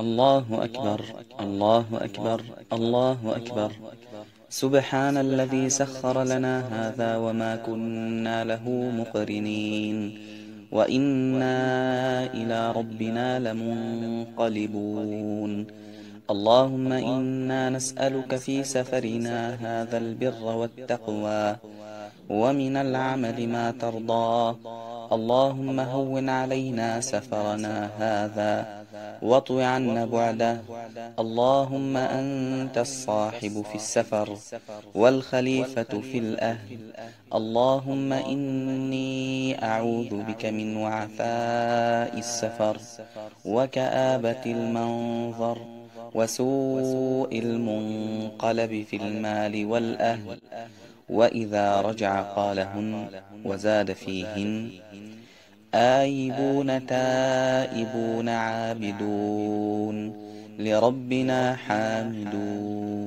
الله أكبر الله أكبر الله أكبر سبحان الذي سخر لنا هذا وما كنا له مقرنين. وإنا إلى ربنا لمنقلبون. اللهم إنا نسألك في سفرنا هذا البر والتقوى. ومن العمل ما ترضى. اللهم هون علينا سفرنا هذا واطو عنا بعده. اللهم أنت الصاحب في السفر والخليفة في الأهل. اللهم إني أعوذ بك من وعثاء السفر وكآبة المنظر وسوء المنقلب في المال والأهل. وإذا رجع قالهن وزاد فيهن آيبون تائبون عابدون لربنا حامدون